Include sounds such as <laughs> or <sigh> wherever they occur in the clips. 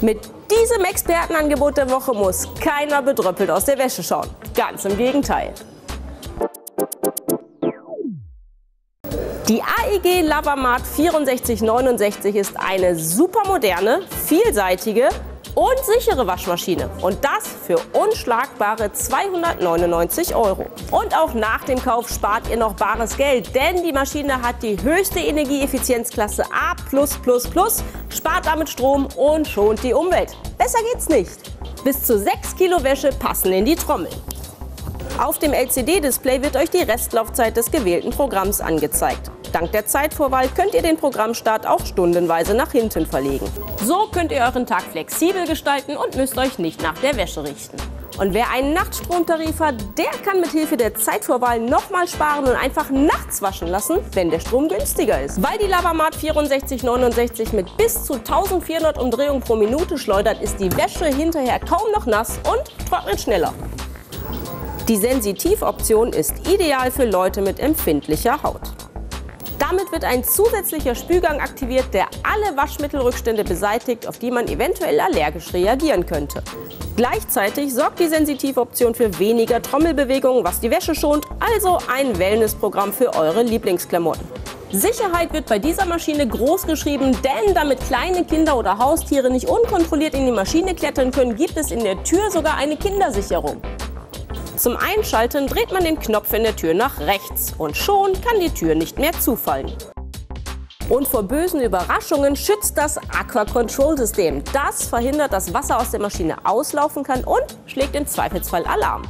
Mit diesem Expertenangebot der Woche muss keiner bedröppelt aus der Wäsche schauen. Ganz im Gegenteil. Die AEG Lavamat 6469 ist eine super moderne, vielseitige und sichere Waschmaschine. Und das für unschlagbare 299 Euro. Und auch nach dem Kauf spart ihr noch bares Geld, denn die Maschine hat die höchste Energieeffizienzklasse A+++, spart damit Strom und schont die Umwelt. Besser geht's nicht. Bis zu 6 Kilo Wäsche passen in die Trommel. Auf dem LCD-Display wird euch die Restlaufzeit des gewählten Programms angezeigt. Dank der Zeitvorwahl könnt ihr den Programmstart auch stundenweise nach hinten verlegen. So könnt ihr euren Tag flexibel gestalten und müsst euch nicht nach der Wäsche richten. Und wer einen Nachtstromtarif hat, der kann mit Hilfe der Zeitvorwahl nochmal sparen und einfach nachts waschen lassen, wenn der Strom günstiger ist. Weil die Lavamat 6469 mit bis zu 1400 Umdrehungen pro Minute schleudert, ist die Wäsche hinterher kaum noch nass und trocknet schneller. Die Sensitivoption ist ideal für Leute mit empfindlicher Haut. Damit wird ein zusätzlicher Spülgang aktiviert, der alle Waschmittelrückstände beseitigt, auf die man eventuell allergisch reagieren könnte. Gleichzeitig sorgt die Sensitivoption für weniger Trommelbewegungen, was die Wäsche schont, also ein Wellnessprogramm für eure Lieblingsklamotten. Sicherheit wird bei dieser Maschine groß geschrieben, denn damit kleine Kinder oder Haustiere nicht unkontrolliert in die Maschine klettern können, gibt es in der Tür sogar eine Kindersicherung. Zum Einschalten dreht man den Knopf in der Tür nach rechts und schon kann die Tür nicht mehr zufallen. Und vor bösen Überraschungen schützt das Aqua Control System. Das verhindert, dass Wasser aus der Maschine auslaufen kann und schlägt im Zweifelsfall Alarm.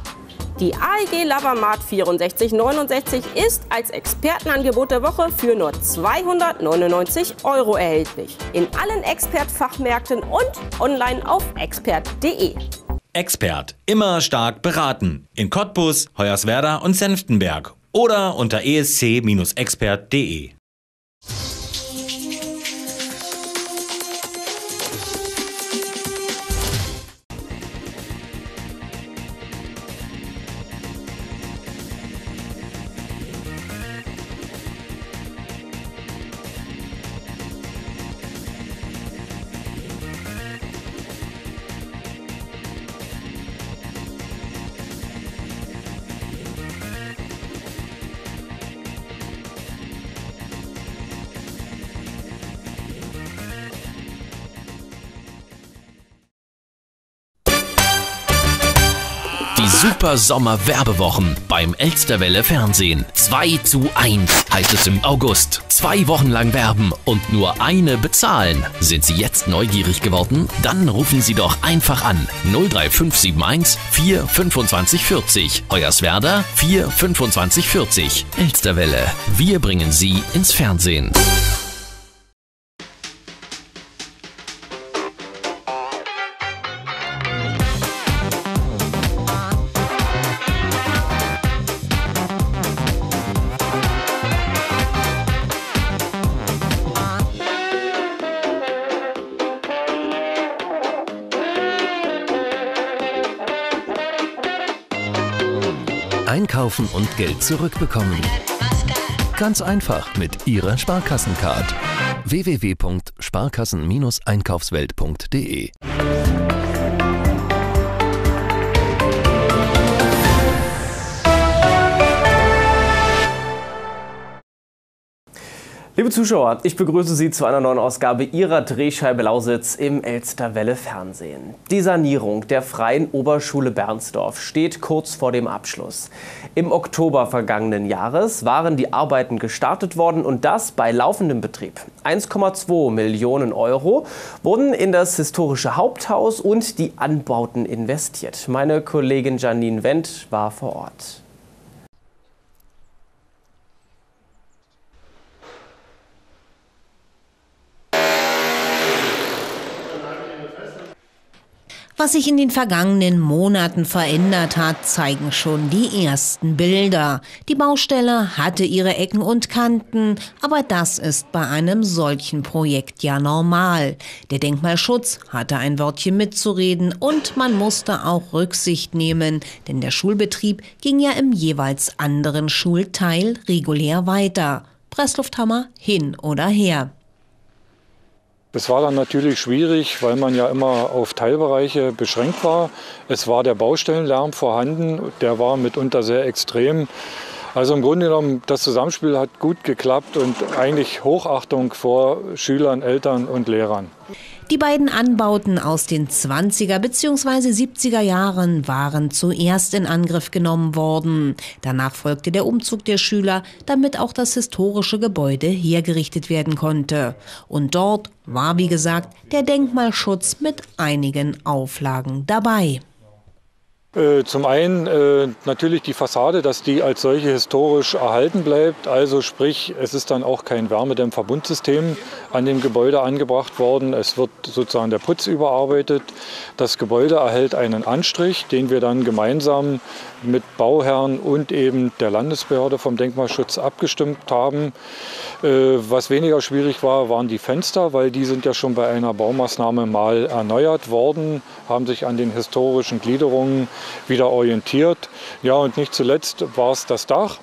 Die AEG Lavamat 6469 ist als Expertenangebot der Woche für nur 299 Euro erhältlich. In allen Expert-Fachmärkten und online auf expert.de. Expert. Immer stark beraten. In Cottbus, Hoyerswerda und Senftenberg. Oder unter esc-expert.de. Super Sommer Werbewochen beim Elsterwelle Fernsehen. 2 zu 1 heißt es im August. Zwei Wochen lang werben und nur eine bezahlen. Sind Sie jetzt neugierig geworden? Dann rufen Sie doch einfach an 03571 4 25 40. Hoyerswerda 4 25 40. Elsterwelle. Wir bringen Sie ins Fernsehen. Einkaufen und Geld zurückbekommen. Ganz einfach mit Ihrer Sparkassencard. www.sparkassen-einkaufswelt.de Liebe Zuschauer, ich begrüße Sie zu einer neuen Ausgabe Ihrer Drehscheibe Lausitz im Elsterwelle Fernsehen. Die Sanierung der Freien Oberschule Bernsdorf steht kurz vor dem Abschluss. Im Oktober vergangenen Jahres waren die Arbeiten gestartet worden und das bei laufendem Betrieb. 1,2 Millionen Euro wurden in das historische Haupthaus und die Anbauten investiert. Meine Kollegin Janine Wendt war vor Ort. Was sich in den vergangenen Monaten verändert hat, zeigen schon die ersten Bilder. Die Baustelle hatte ihre Ecken und Kanten, aber das ist bei einem solchen Projekt ja normal. Der Denkmalschutz hatte ein Wörtchen mitzureden und man musste auch Rücksicht nehmen, denn der Schulbetrieb ging ja im jeweils anderen Schulteil regulär weiter. Presslufthammer hin oder her. Es war dann natürlich schwierig, weil man ja immer auf Teilbereiche beschränkt war. Es war der Baustellenlärm vorhanden, der war mitunter sehr extrem. Also im Grunde genommen, das Zusammenspiel hat gut geklappt und eigentlich Hochachtung vor Schülern, Eltern und Lehrern. Die beiden Anbauten aus den 20er bzw. 70er Jahren waren zuerst in Angriff genommen worden. Danach folgte der Umzug der Schüler, damit auch das historische Gebäude hergerichtet werden konnte. Und dort war, wie gesagt, der Denkmalschutz mit einigen Auflagen dabei. Äh, zum einen äh, natürlich die Fassade, dass die als solche historisch erhalten bleibt. Also sprich, es ist dann auch kein Wärmedämmverbundsystem an dem Gebäude angebracht worden. Es wird sozusagen der Putz überarbeitet. Das Gebäude erhält einen Anstrich, den wir dann gemeinsam mit Bauherren und eben der Landesbehörde vom Denkmalschutz abgestimmt haben. Äh, was weniger schwierig war, waren die Fenster, weil die sind ja schon bei einer Baumaßnahme mal erneuert worden, haben sich an den historischen Gliederungen wieder orientiert. Ja, und nicht zuletzt war es das Dach,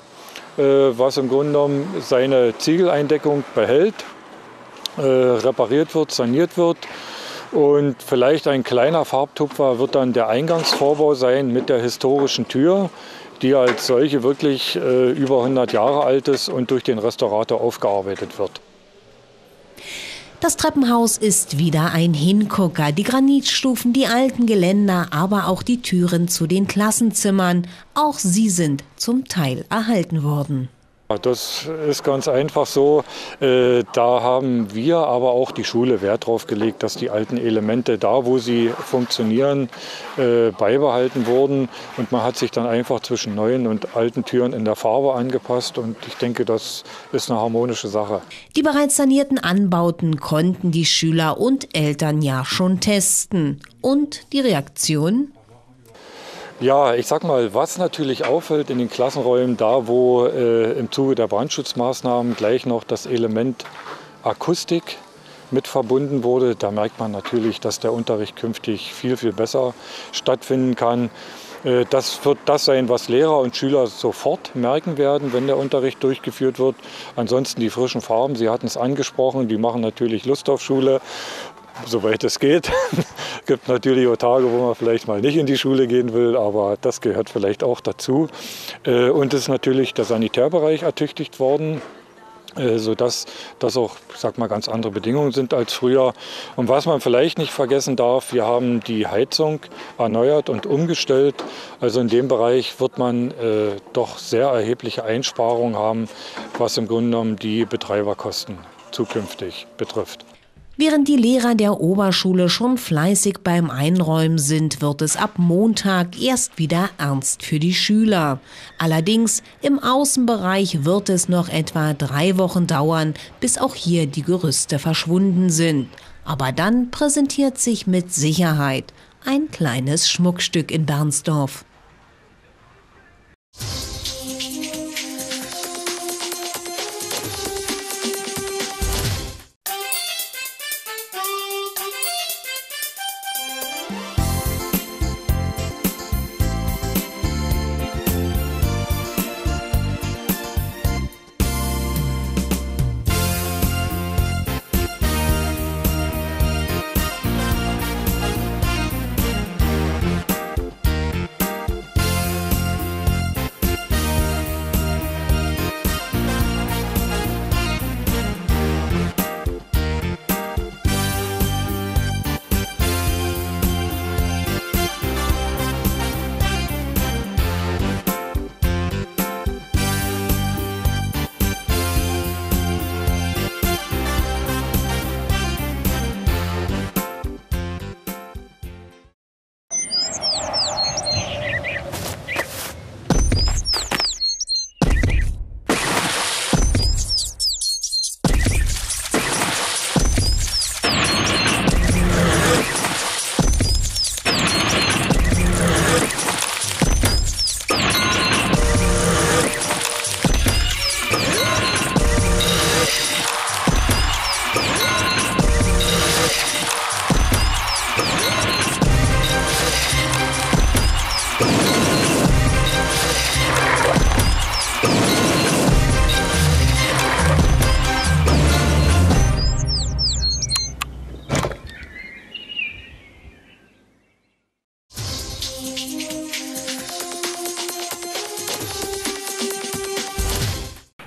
äh, was im Grunde genommen seine Ziegeleindeckung behält, äh, repariert wird, saniert wird. Und vielleicht ein kleiner Farbtupfer wird dann der Eingangsvorbau sein mit der historischen Tür, die als solche wirklich äh, über 100 Jahre alt ist und durch den Restaurator aufgearbeitet wird. Das Treppenhaus ist wieder ein Hingucker. Die Granitstufen, die alten Geländer, aber auch die Türen zu den Klassenzimmern, auch sie sind zum Teil erhalten worden. Das ist ganz einfach so. Äh, da haben wir, aber auch die Schule Wert darauf gelegt, dass die alten Elemente da, wo sie funktionieren, äh, beibehalten wurden. Und man hat sich dann einfach zwischen neuen und alten Türen in der Farbe angepasst. Und ich denke, das ist eine harmonische Sache. Die bereits sanierten Anbauten konnten die Schüler und Eltern ja schon testen. Und die Reaktion? Ja, ich sag mal, was natürlich auffällt in den Klassenräumen, da wo äh, im Zuge der Brandschutzmaßnahmen gleich noch das Element Akustik mit verbunden wurde, da merkt man natürlich, dass der Unterricht künftig viel, viel besser stattfinden kann. Äh, das wird das sein, was Lehrer und Schüler sofort merken werden, wenn der Unterricht durchgeführt wird. Ansonsten die frischen Farben, Sie hatten es angesprochen, die machen natürlich Lust auf Schule soweit es geht. Es <laughs> gibt natürlich auch Tage, wo man vielleicht mal nicht in die Schule gehen will, aber das gehört vielleicht auch dazu. Äh, und es ist natürlich der Sanitärbereich ertüchtigt worden äh, sodass das auch, sag mal, ganz andere Bedingungen sind als früher. Und was man vielleicht nicht vergessen darf, wir haben die Heizung erneuert und umgestellt. Also in dem Bereich wird man äh, doch sehr erhebliche Einsparungen haben, was im Grunde genommen die Betreiberkosten zukünftig betrifft. Während die Lehrer der Oberschule schon fleißig beim Einräumen sind, wird es ab Montag erst wieder ernst für die Schüler. Allerdings im Außenbereich wird es noch etwa drei Wochen dauern, bis auch hier die Gerüste verschwunden sind. Aber dann präsentiert sich mit Sicherheit ein kleines Schmuckstück in Bernsdorf.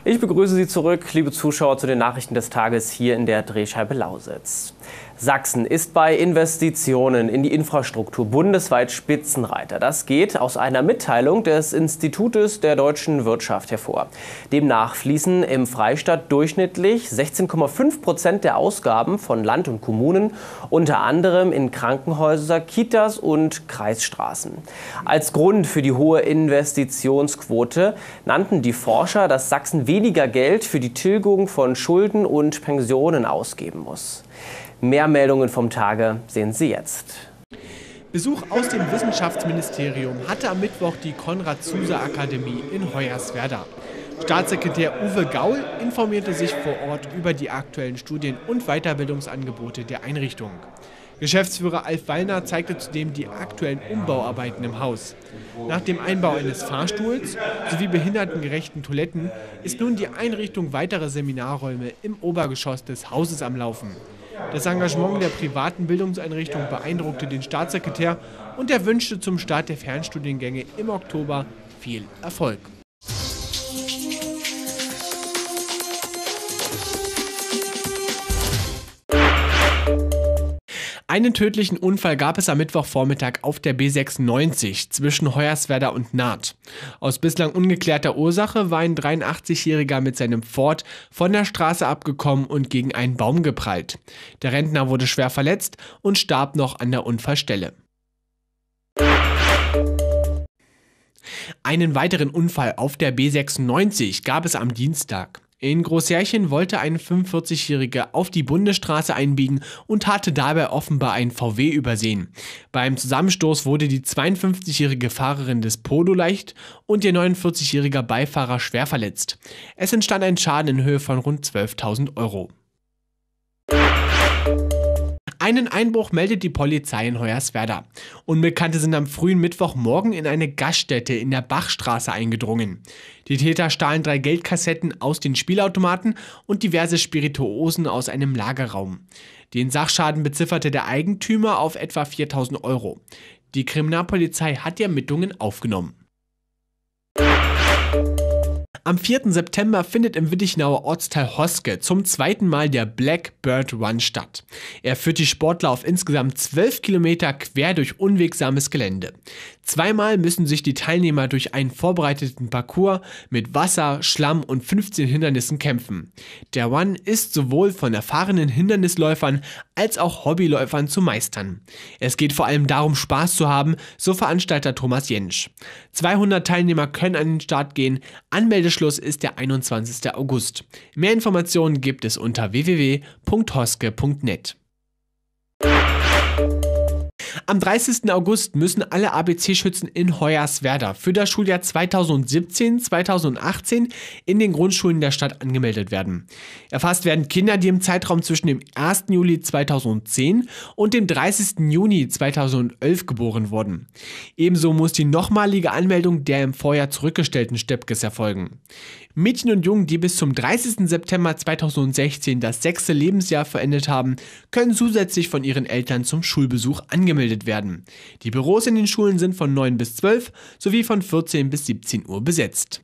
Ich begrüße Sie zurück, liebe Zuschauer, zu den Nachrichten des Tages hier in der Drehscheibe Lausitz. Sachsen ist bei Investitionen in die Infrastruktur bundesweit Spitzenreiter. Das geht aus einer Mitteilung des Institutes der deutschen Wirtschaft hervor. Demnach fließen im Freistaat durchschnittlich 16,5 Prozent der Ausgaben von Land und Kommunen unter anderem in Krankenhäuser, Kitas und Kreisstraßen. Als Grund für die hohe Investitionsquote nannten die Forscher, dass Sachsen weniger Geld für die Tilgung von Schulden und Pensionen ausgeben muss. Mehr Meldungen vom Tage sehen Sie jetzt. Besuch aus dem Wissenschaftsministerium hatte am Mittwoch die Konrad-Zuse-Akademie in Hoyerswerda. Staatssekretär Uwe Gaul informierte sich vor Ort über die aktuellen Studien- und Weiterbildungsangebote der Einrichtung. Geschäftsführer Alf Wallner zeigte zudem die aktuellen Umbauarbeiten im Haus. Nach dem Einbau eines Fahrstuhls sowie behindertengerechten Toiletten ist nun die Einrichtung weiterer Seminarräume im Obergeschoss des Hauses am Laufen. Das Engagement der privaten Bildungseinrichtung beeindruckte den Staatssekretär und er wünschte zum Start der Fernstudiengänge im Oktober viel Erfolg. Einen tödlichen Unfall gab es am Mittwochvormittag auf der B96 zwischen Hoyerswerda und Naht. Aus bislang ungeklärter Ursache war ein 83-Jähriger mit seinem Ford von der Straße abgekommen und gegen einen Baum geprallt. Der Rentner wurde schwer verletzt und starb noch an der Unfallstelle. Einen weiteren Unfall auf der B96 gab es am Dienstag. In Großjärchen wollte ein 45-Jähriger auf die Bundesstraße einbiegen und hatte dabei offenbar einen VW übersehen. Beim Zusammenstoß wurde die 52-jährige Fahrerin des Polo leicht und ihr 49-jähriger Beifahrer schwer verletzt. Es entstand ein Schaden in Höhe von rund 12.000 Euro. Einen Einbruch meldet die Polizei in Hoyerswerda. Unbekannte sind am frühen Mittwochmorgen in eine Gaststätte in der Bachstraße eingedrungen. Die Täter stahlen drei Geldkassetten aus den Spielautomaten und diverse Spirituosen aus einem Lagerraum. Den Sachschaden bezifferte der Eigentümer auf etwa 4000 Euro. Die Kriminalpolizei hat die Ermittlungen aufgenommen. Am 4. September findet im Wittichnauer Ortsteil Hoske zum zweiten Mal der Blackbird Run statt. Er führt die Sportler auf insgesamt 12 Kilometer quer durch unwegsames Gelände. Zweimal müssen sich die Teilnehmer durch einen vorbereiteten Parcours mit Wasser, Schlamm und 15 Hindernissen kämpfen. Der Run ist sowohl von erfahrenen Hindernisläufern als auch Hobbyläufern zu meistern. Es geht vor allem darum, Spaß zu haben, so Veranstalter Thomas Jentsch. 200 Teilnehmer können an den Start gehen. Anmeldeschluss ist der 21. August. Mehr Informationen gibt es unter www.hoske.net. Am 30. August müssen alle ABC-Schützen in Hoyerswerda für das Schuljahr 2017-2018 in den Grundschulen der Stadt angemeldet werden. Erfasst werden Kinder, die im Zeitraum zwischen dem 1. Juli 2010 und dem 30. Juni 2011 geboren wurden. Ebenso muss die nochmalige Anmeldung der im Vorjahr zurückgestellten Steppkes erfolgen. Mädchen und Jungen, die bis zum 30. September 2016 das sechste Lebensjahr verendet haben, können zusätzlich von ihren Eltern zum Schulbesuch angemeldet werden. Die Büros in den Schulen sind von 9 bis 12 sowie von 14 bis 17 Uhr besetzt.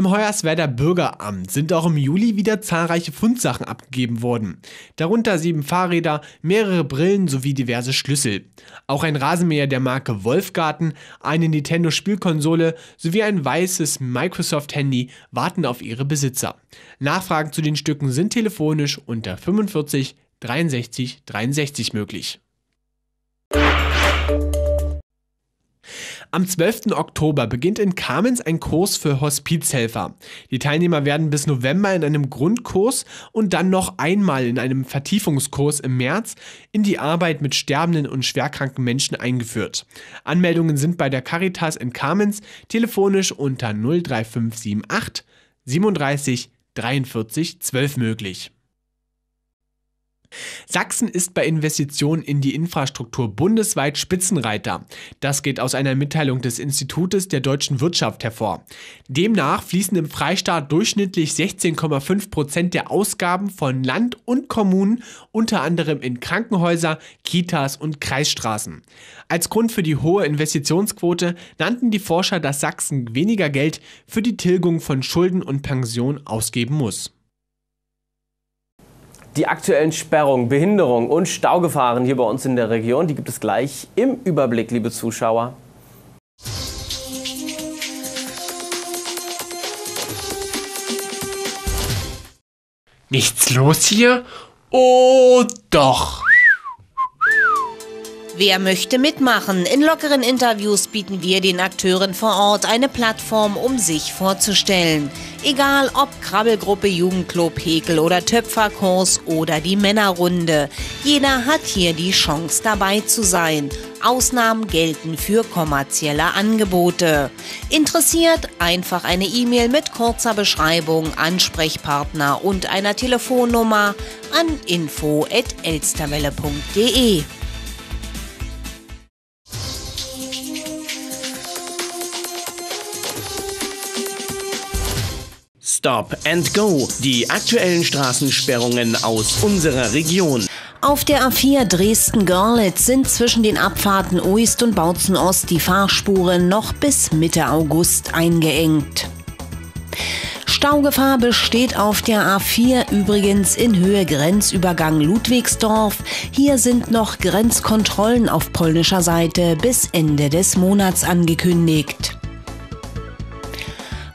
Im Hoyerswerder Bürgeramt sind auch im Juli wieder zahlreiche Fundsachen abgegeben worden. Darunter sieben Fahrräder, mehrere Brillen sowie diverse Schlüssel. Auch ein Rasenmäher der Marke Wolfgarten, eine Nintendo Spielkonsole sowie ein weißes Microsoft Handy warten auf ihre Besitzer. Nachfragen zu den Stücken sind telefonisch unter 45 63 63 möglich. Am 12. Oktober beginnt in Kamenz ein Kurs für Hospizhelfer. Die Teilnehmer werden bis November in einem Grundkurs und dann noch einmal in einem Vertiefungskurs im März in die Arbeit mit sterbenden und schwerkranken Menschen eingeführt. Anmeldungen sind bei der Caritas in Kamenz telefonisch unter 03578 37 43 12 möglich. Sachsen ist bei Investitionen in die Infrastruktur bundesweit Spitzenreiter. Das geht aus einer Mitteilung des Institutes der deutschen Wirtschaft hervor. Demnach fließen im Freistaat durchschnittlich 16,5 Prozent der Ausgaben von Land und Kommunen unter anderem in Krankenhäuser, Kitas und Kreisstraßen. Als Grund für die hohe Investitionsquote nannten die Forscher, dass Sachsen weniger Geld für die Tilgung von Schulden und Pension ausgeben muss. Die aktuellen Sperrungen, Behinderungen und Staugefahren hier bei uns in der Region, die gibt es gleich im Überblick, liebe Zuschauer. Nichts los hier? Oh doch! Wer möchte mitmachen? In lockeren Interviews bieten wir den Akteuren vor Ort eine Plattform, um sich vorzustellen. Egal ob Krabbelgruppe, Jugendclub, Häkel oder Töpferkurs oder die Männerrunde. Jeder hat hier die Chance dabei zu sein. Ausnahmen gelten für kommerzielle Angebote. Interessiert? Einfach eine E-Mail mit kurzer Beschreibung, Ansprechpartner und einer Telefonnummer an info@elsterwelle.de. Stop and Go. Die aktuellen Straßensperrungen aus unserer Region. Auf der A4 Dresden-Görlitz sind zwischen den Abfahrten Uist und Bautzen-Ost die Fahrspuren noch bis Mitte August eingeengt. Staugefahr besteht auf der A4 übrigens in Höhe Grenzübergang Ludwigsdorf. Hier sind noch Grenzkontrollen auf polnischer Seite bis Ende des Monats angekündigt.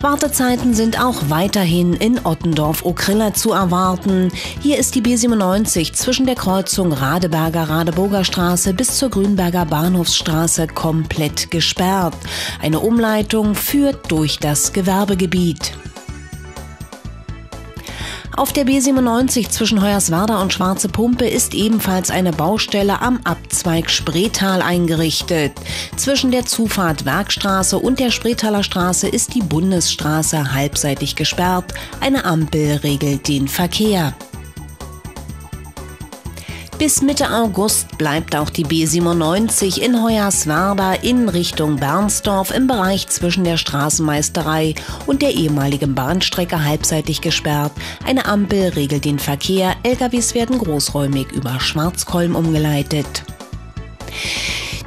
Wartezeiten sind auch weiterhin in Ottendorf-Okrilla zu erwarten. Hier ist die B97 zwischen der Kreuzung Radeberger-Radeburger Straße bis zur Grünberger Bahnhofsstraße komplett gesperrt. Eine Umleitung führt durch das Gewerbegebiet. Auf der B97 zwischen Hoyerswerda und Schwarze Pumpe ist ebenfalls eine Baustelle am Abzweig Spreetal eingerichtet. Zwischen der Zufahrt Werkstraße und der Spreetaler Straße ist die Bundesstraße halbseitig gesperrt. Eine Ampel regelt den Verkehr. Bis Mitte August bleibt auch die B97 in Hoyerswerda in Richtung Bernsdorf im Bereich zwischen der Straßenmeisterei und der ehemaligen Bahnstrecke halbseitig gesperrt. Eine Ampel regelt den Verkehr, LKWs werden großräumig über Schwarzkolm umgeleitet.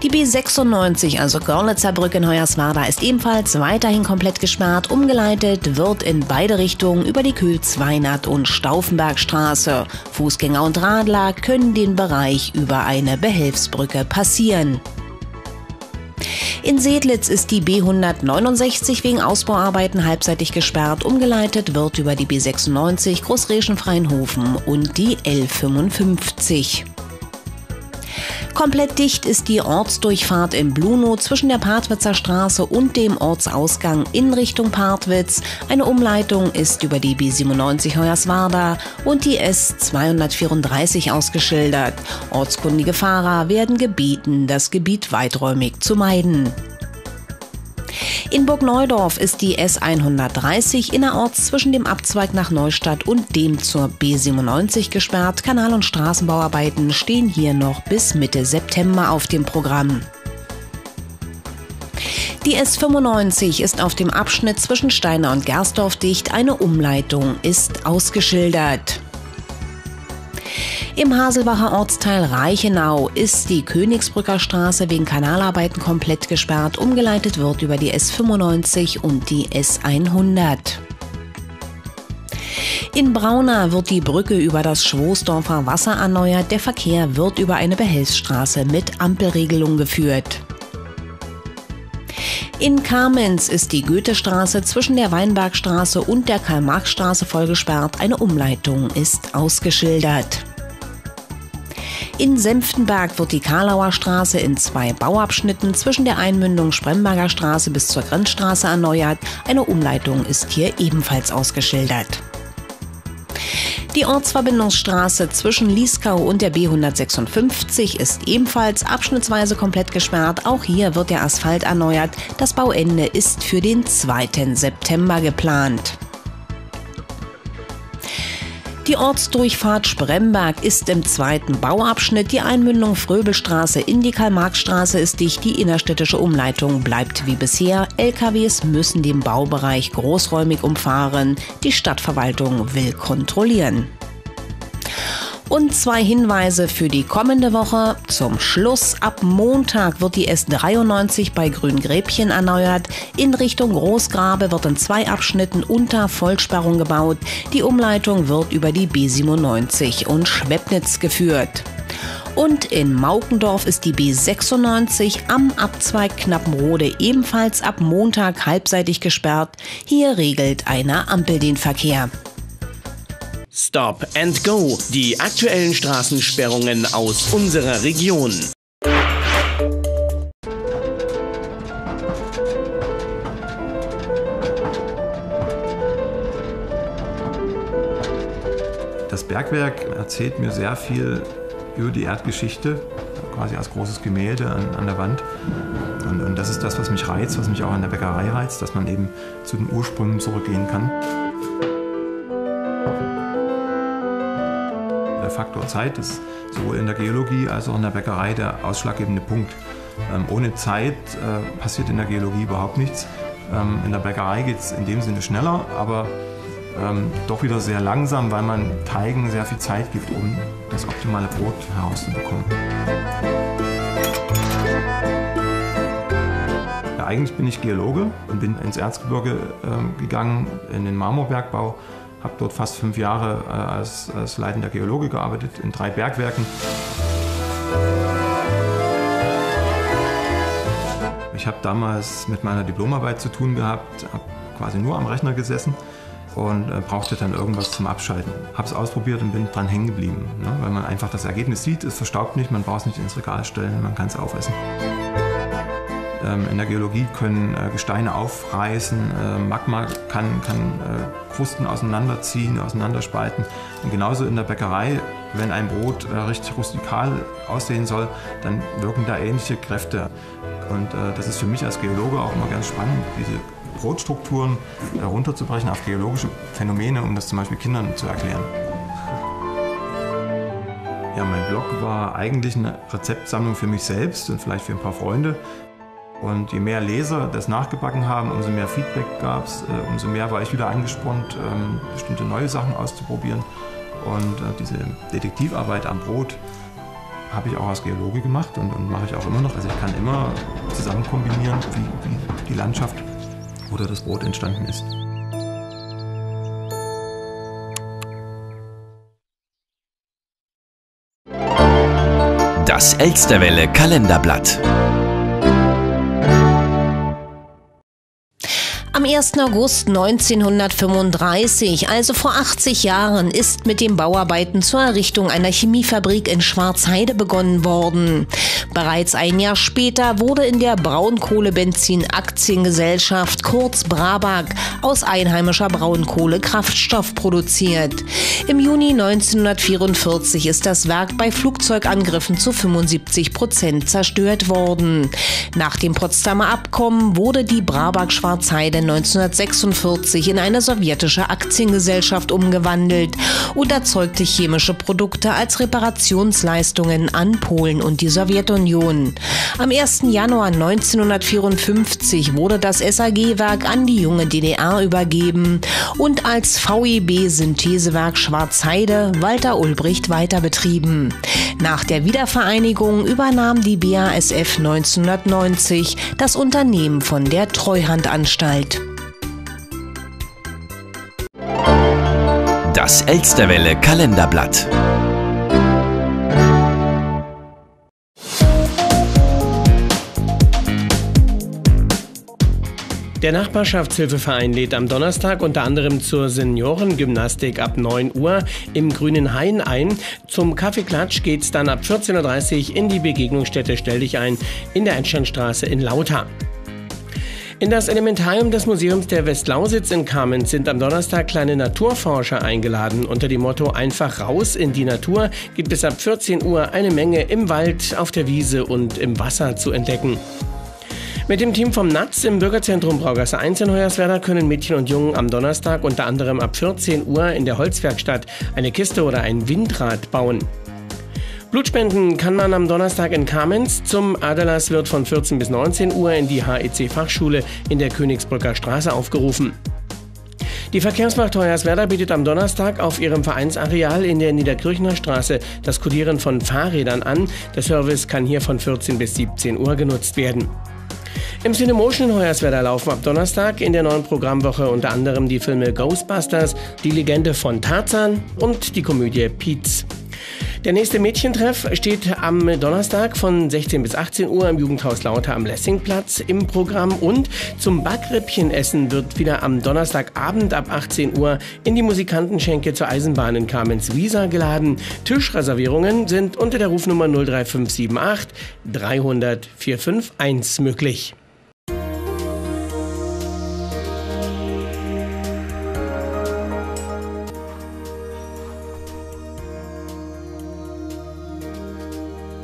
Die B96, also Görlitzer Brücke in Hoyerswerda, ist ebenfalls weiterhin komplett gesperrt. Umgeleitet wird in beide Richtungen über die Kühl-Zweinert- und Stauffenbergstraße. Fußgänger und Radler können den Bereich über eine Behelfsbrücke passieren. In Sedlitz ist die B169 wegen Ausbauarbeiten halbseitig gesperrt. Umgeleitet wird über die B96 Großreschen-Freinhofen und die L55. Komplett dicht ist die Ortsdurchfahrt in Bluno zwischen der Partwitzer Straße und dem Ortsausgang in Richtung Partwitz. Eine Umleitung ist über die B97 Hoyerswerda und die S234 ausgeschildert. Ortskundige Fahrer werden gebeten, das Gebiet weiträumig zu meiden. In Burg Neudorf ist die S130 innerorts zwischen dem Abzweig nach Neustadt und dem zur B97 gesperrt. Kanal- und Straßenbauarbeiten stehen hier noch bis Mitte September auf dem Programm. Die S95 ist auf dem Abschnitt zwischen Steiner und Gersdorf dicht. Eine Umleitung ist ausgeschildert. Im Haselbacher Ortsteil Reichenau ist die Königsbrücker Straße wegen Kanalarbeiten komplett gesperrt. Umgeleitet wird über die S95 und die S100. In Brauna wird die Brücke über das Schwoßdorfer Wasser erneuert. Der Verkehr wird über eine Behelfsstraße mit Ampelregelung geführt. In Kamenz ist die Goethestraße zwischen der Weinbergstraße und der Karl-Marx-Straße vollgesperrt. Eine Umleitung ist ausgeschildert. In Senftenberg wird die Karlauer Straße in zwei Bauabschnitten zwischen der Einmündung Spremberger Straße bis zur Grenzstraße erneuert. Eine Umleitung ist hier ebenfalls ausgeschildert. Die Ortsverbindungsstraße zwischen Lieskau und der B156 ist ebenfalls abschnittsweise komplett gesperrt. Auch hier wird der Asphalt erneuert. Das Bauende ist für den 2. September geplant. Die Ortsdurchfahrt Spremberg ist im zweiten Bauabschnitt. Die Einmündung Fröbelstraße in die Karl-Marx-Straße ist dicht. Die innerstädtische Umleitung bleibt wie bisher. LKWs müssen den Baubereich großräumig umfahren. Die Stadtverwaltung will kontrollieren. Und zwei Hinweise für die kommende Woche. Zum Schluss, ab Montag wird die S93 bei Grüngräbchen erneuert. In Richtung Großgrabe wird in zwei Abschnitten unter Vollsperrung gebaut. Die Umleitung wird über die B97 und Schwebnitz geführt. Und in Maukendorf ist die B96 am Abzweig Knappenrode ebenfalls ab Montag halbseitig gesperrt. Hier regelt eine Ampel den Verkehr. Stop and Go. Die aktuellen Straßensperrungen aus unserer Region. Das Bergwerk erzählt mir sehr viel über die Erdgeschichte, quasi als großes Gemälde an, an der Wand. Und, und das ist das, was mich reizt, was mich auch an der Bäckerei reizt, dass man eben zu den Ursprüngen zurückgehen kann. Faktor Zeit ist sowohl in der Geologie als auch in der Bäckerei der ausschlaggebende Punkt. Ähm, ohne Zeit äh, passiert in der Geologie überhaupt nichts. Ähm, in der Bäckerei geht es in dem Sinne schneller, aber ähm, doch wieder sehr langsam, weil man Teigen sehr viel Zeit gibt, um das optimale Brot herauszubekommen. Ja, eigentlich bin ich Geologe und bin ins Erzgebirge äh, gegangen, in den Marmorbergbau habe dort fast fünf Jahre äh, als, als leitender Geologe gearbeitet in drei Bergwerken. Ich habe damals mit meiner Diplomarbeit zu tun gehabt, habe quasi nur am Rechner gesessen und äh, brauchte dann irgendwas zum Abschalten. Habe es ausprobiert und bin dran hängen geblieben, ne? weil man einfach das Ergebnis sieht, es verstaubt nicht, man braucht es nicht ins Regal stellen, man kann es aufessen. Ähm, in der Geologie können äh, Gesteine aufreißen, äh, Magma kann, kann äh, Krusten auseinanderziehen, auseinanderspalten. Und genauso in der Bäckerei, wenn ein Brot richtig rustikal aussehen soll, dann wirken da ähnliche Kräfte. Und das ist für mich als Geologe auch immer ganz spannend, diese Brotstrukturen herunterzubrechen auf geologische Phänomene, um das zum Beispiel Kindern zu erklären. Ja, mein Blog war eigentlich eine Rezeptsammlung für mich selbst und vielleicht für ein paar Freunde. Und je mehr Leser das nachgebacken haben, umso mehr Feedback gab es, äh, umso mehr war ich wieder angespornt, ähm, bestimmte neue Sachen auszuprobieren. Und äh, diese Detektivarbeit am Brot habe ich auch als Geologe gemacht und, und mache ich auch immer noch. Also ich kann immer zusammen kombinieren, wie, wie die Landschaft oder das Brot entstanden ist. Das Elsterwelle Kalenderblatt. Am 1. August 1935, also vor 80 Jahren, ist mit den Bauarbeiten zur Errichtung einer Chemiefabrik in Schwarzheide begonnen worden. Bereits ein Jahr später wurde in der Braunkohlebenzin-Aktiengesellschaft, kurz Brabag, aus einheimischer Braunkohle Kraftstoff produziert. Im Juni 1944 ist das Werk bei Flugzeugangriffen zu 75 Prozent zerstört worden. Nach dem Potsdamer Abkommen wurde die Brabag Schwarzheide 1946 in eine sowjetische Aktiengesellschaft umgewandelt und erzeugte chemische Produkte als Reparationsleistungen an Polen und die Sowjetunion. Am 1. Januar 1954 wurde das SAG-Werk an die junge DDR übergeben und als VEB-Synthesewerk Schwarzheide Walter Ulbricht weiterbetrieben. Nach der Wiedervereinigung übernahm die BASF 1990 das Unternehmen von der Treuhandanstalt. Das Elsterwelle Kalenderblatt. Der Nachbarschaftshilfeverein lädt am Donnerstag unter anderem zur Seniorengymnastik ab 9 Uhr im Grünen Hain ein. Zum Kaffeeklatsch geht's dann ab 14.30 Uhr in die Begegnungsstätte Stell dich ein in der Einsteinstraße in Lauter. In das Elementarium des Museums der Westlausitz in Kamenz sind am Donnerstag kleine Naturforscher eingeladen. Unter dem Motto Einfach raus in die Natur gibt es ab 14 Uhr eine Menge im Wald, auf der Wiese und im Wasser zu entdecken. Mit dem Team vom Natz im Bürgerzentrum Braugasse 1 in Hoyerswerda können Mädchen und Jungen am Donnerstag unter anderem ab 14 Uhr in der Holzwerkstatt eine Kiste oder ein Windrad bauen. Blutspenden kann man am Donnerstag in Kamenz. Zum Aderlass wird von 14 bis 19 Uhr in die HEC Fachschule in der Königsbrücker Straße aufgerufen. Die Verkehrsmacht Hoyerswerda bietet am Donnerstag auf ihrem Vereinsareal in der Niederkirchner Straße das Kodieren von Fahrrädern an. Der Service kann hier von 14 bis 17 Uhr genutzt werden. Im Cinemotion in Hoyerswerda laufen ab Donnerstag in der neuen Programmwoche unter anderem die Filme Ghostbusters, Die Legende von Tarzan und die Komödie Pietz. Der nächste Mädchentreff steht am Donnerstag von 16 bis 18 Uhr im Jugendhaus Lauter am Lessingplatz im Programm und zum Backrippchenessen wird wieder am Donnerstagabend ab 18 Uhr in die Musikantenschenke zur Eisenbahn in Kamenz-Wiesa geladen. Tischreservierungen sind unter der Rufnummer 03578 300 451 möglich.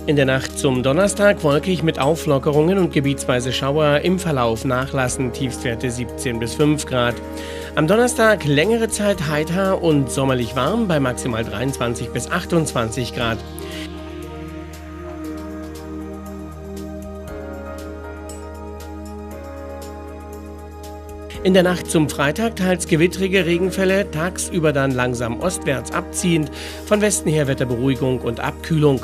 In der Nacht zum Donnerstag wolkig mit Auflockerungen und gebietsweise Schauer im Verlauf nachlassen, Tiefstwerte 17 bis 5 Grad. Am Donnerstag längere Zeit heiter und sommerlich warm bei maximal 23 bis 28 Grad. In der Nacht zum Freitag teils gewittrige Regenfälle, tagsüber dann langsam ostwärts abziehend, von Westen her Wetterberuhigung und Abkühlung.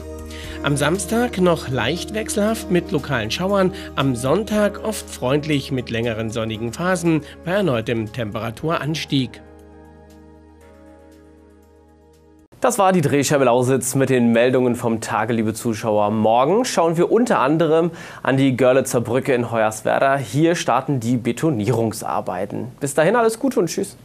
Am Samstag noch leicht wechselhaft mit lokalen Schauern, am Sonntag oft freundlich mit längeren sonnigen Phasen bei erneutem Temperaturanstieg. Das war die Drehscheibe Lausitz mit den Meldungen vom Tage, liebe Zuschauer. Morgen schauen wir unter anderem an die Görlitzer Brücke in Hoyerswerda. Hier starten die Betonierungsarbeiten. Bis dahin alles Gute und Tschüss.